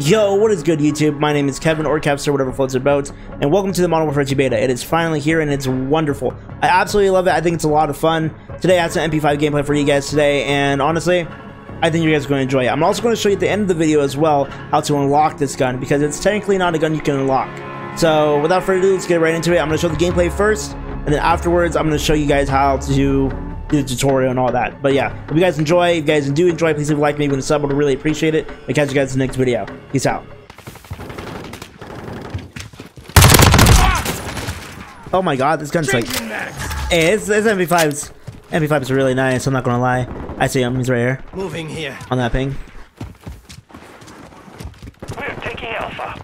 Yo, what is good YouTube? My name is Kevin or Kevster, whatever floats your boat, and welcome to the Modern Warfare 2 beta. It is finally here and it's wonderful. I absolutely love it. I think it's a lot of fun. Today I have some MP5 gameplay for you guys today, and honestly, I think you guys are going to enjoy it. I'm also going to show you at the end of the video as well how to unlock this gun, because it's technically not a gun you can unlock. So without further ado, let's get right into it. I'm going to show the gameplay first, and then afterwards I'm going to show you guys how to do the tutorial and all that. But yeah, if you guys enjoy, if you guys do enjoy, please leave a like, maybe a sub, I would really appreciate it. And catch you guys in the next video. Peace out. Oh my god, this gun's like... Hey, this, this MP5's... MP5 is really nice, I'm not gonna lie. I see him, he's right here. Moving here. On that ping. We're taking Alpha.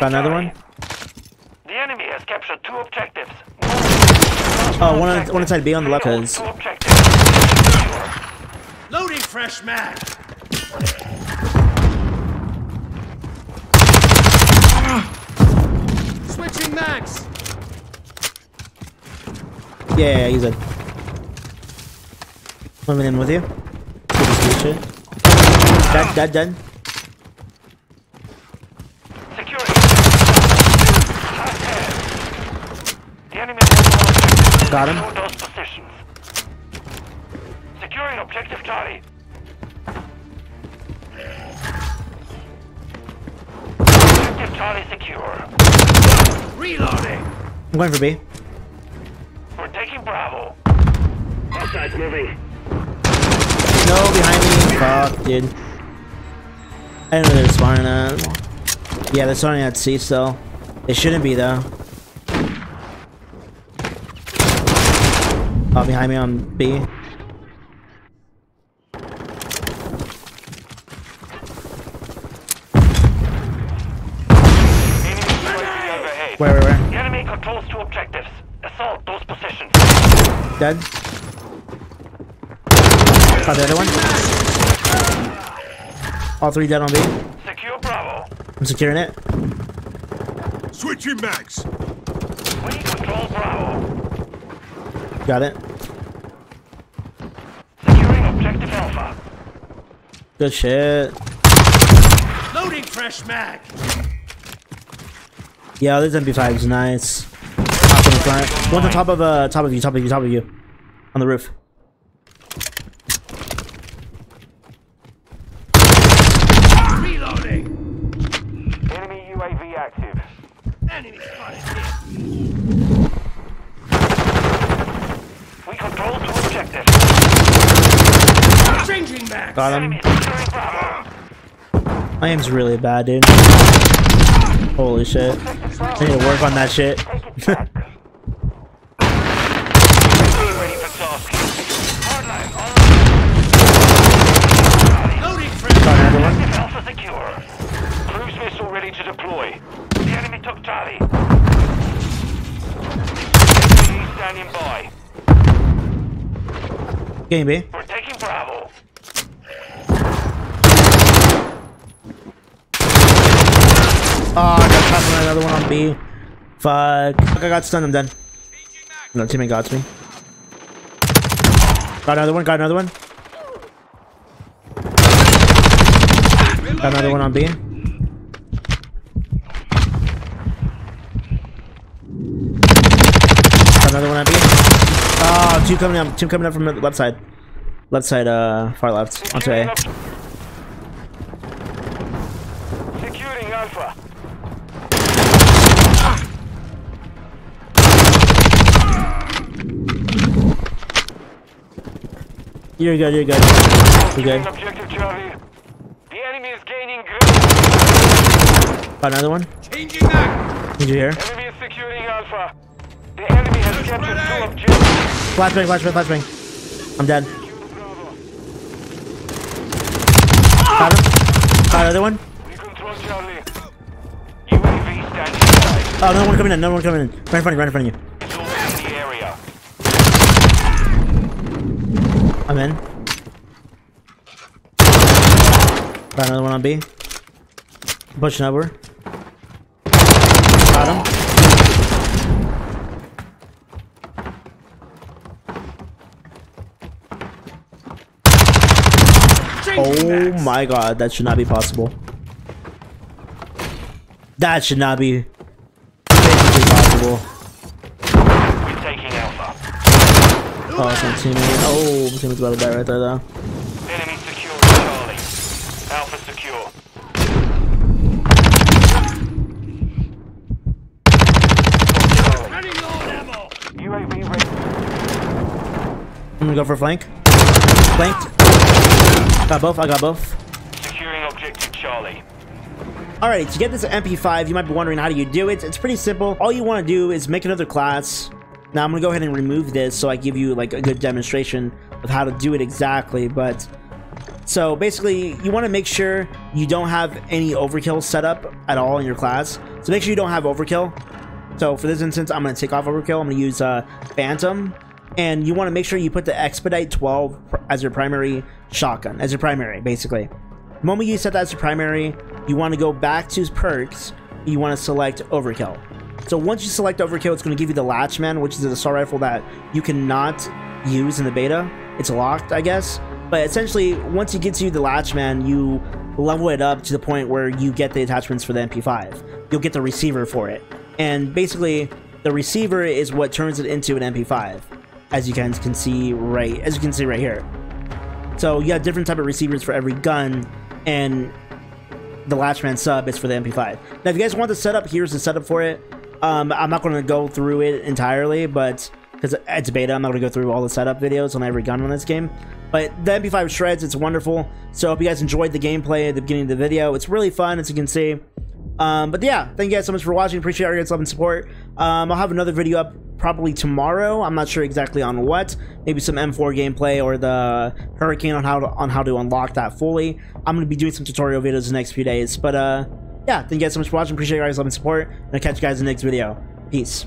Got another one? The enemy has captured two objectives. Oh, one, on, one inside B on the left, cause... Two. Loading fresh mag. Switching mags. Yeah, yeah, yeah, he's in. Coming in with you. Good as good. Dead, dead, dead. Security. The enemy has Got him. Those positions. Securing objective Charlie. Objective Charlie secure. Reloading. I'm going for B. We're taking Bravo. Hostiles moving. No, behind me. Fuck, dude. I didn't know they were spawning at. Yeah, they're spawning at C still. They shouldn't be, though. Oh, behind me on B. Enemy UAV overhead. Where, where, where? The enemy controls two objectives. Assault those positions. Dead? Got the other one? All three dead on B. Secure Bravo. I'm securing it. Switching mags. We control Bravo. Got it. Securing objective Alpha. Good shit. Loading fresh mag. Yeah, this MP5 is nice. Top on the front. One's on top of uh top of you, top of you, top of you. On the roof. Reloading. Enemy UAV active. Enemy spotted here. We control two objectives. Changing mag. Got him. My aim's really bad, dude. Holy shit. I need to work on that shit. Take it back. Ready for task. Hardline on Loading fresh. Got another one. Objective Alpha secure. Cruise missile ready to deploy. The enemy took Charlie. UAV standing by. Game B. We're taking Bravo. Oh, I got caught another one on B. Fuck. Fuck, I got stunned, I'm done. No, teammate got me. Got another one, got another one. Got another one on B. Got another one on B. Oh, two coming up, two coming up from the left side. Left side, uh, far left, onto A. Securing Alpha. You're good, you're good. You're good. Objective Charlie. The enemy is gaining ground. Got another one. Changing mag. Did you hear? Enemy is securing Alpha. The enemy has Just captured two objectives. Flashbang, flashbang, flashbang. I'm dead. Got him. Got another one. We control Charlie. UAV standing by. Oh, another one coming in, another one coming in. Right in front of you, right in front of you. It's over in the area. I'm in. Got another one on B. Pushing over. Got him. Oh my god, that should not be possible. That should not be Oh, it's my teammate. Oh, my teammate's about to die right there, though. Enemy secure Charlie. Alpha secure. Running low on ammo. UAV ready. I'm gonna go for flank. Flanked. Got both. I got both. Securing objective Charlie. Alright, to get this MP5, you might be wondering how do you do it. It's pretty simple. All you want to do is make another class. Now I'm gonna go ahead and remove this so I give you like a good demonstration of how to do it exactly. But so basically, you want to make sure you don't have any overkill set up at all in your class. So make sure you don't have overkill. So for this instance, I'm to take off overkill. I'm to use uh, Phantom. And you want to make sure you put the Expedite 12 as your primary shotgun, as your primary, basically. The moment you set that as your primary, you want to go back to perks. You want to select overkill. So once you select overkill, it's going to give you the Lachmann, which is an assault rifle that you cannot use in the beta. It's locked, I guess. But essentially, once it gets you the Lachmann, you level it up to the point where you get the attachments for the MP5. You'll get the receiver for it. And basically, the receiver is what turns it into an MP5, as you guys can see right, as you can see right here. So you have different type of receivers for every gun, and the Lachmann sub is for the MP5. Now, if you guys want the setup, here's the setup for it. Um, I'm not going to go through it entirely, but because it's beta, I'm not going to go through all the setup videos on every gun on this game. But the MP5 shreds, it's wonderful. So I hope you guys enjoyed the gameplay at the beginning of the video. It's really fun, as you can see. Um, but yeah, thank you guys so much for watching. Appreciate all your love and support. Um, I'll have another video up probably tomorrow. I'm not sure exactly on what. Maybe some M4 gameplay or the Hurricane on how to on how to unlock that fully. I'm gonna be doing some tutorial videos the next few days. But uh, yeah, thank you guys so much for watching. Appreciate your guys' love and support. And I'll catch you guys in the next video. Peace.